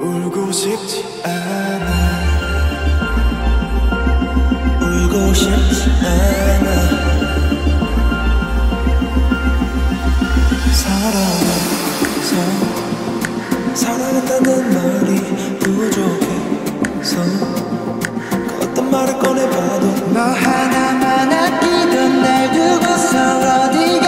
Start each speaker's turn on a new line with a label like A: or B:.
A: 울고 싶지 않아. 울고 싶지 않아. 사랑해서. 사랑했다는 말이 부족해서. 그 어떤 말을 꺼내봐도 너 하나만 아끼던 날 두고서 어디가